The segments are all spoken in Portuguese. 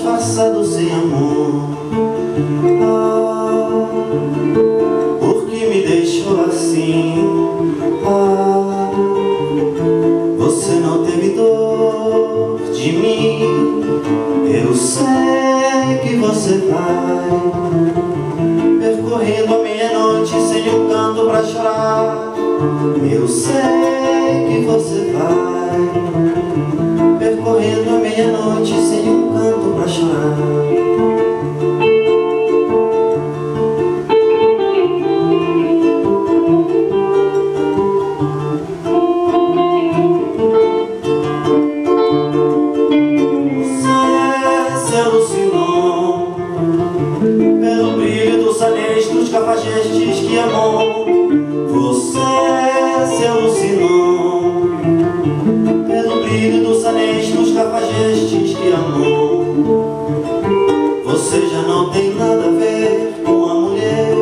disfarçado sem amor. Ah, Por que me deixou assim? Ah, você não teve dor de mim. Eu sei que você vai Percorrendo a meia-noite sem um canto pra chorar. Eu sei que você vai Percorrendo a meia-noite sem um canto cafajestes é que amou. Você é se Pelo brilho dos anéis dos cafajestes que amou. Você já não tem nada a ver com a mulher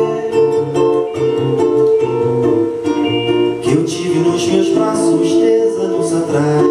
Que eu tive nos meus braços 10 anos atrás.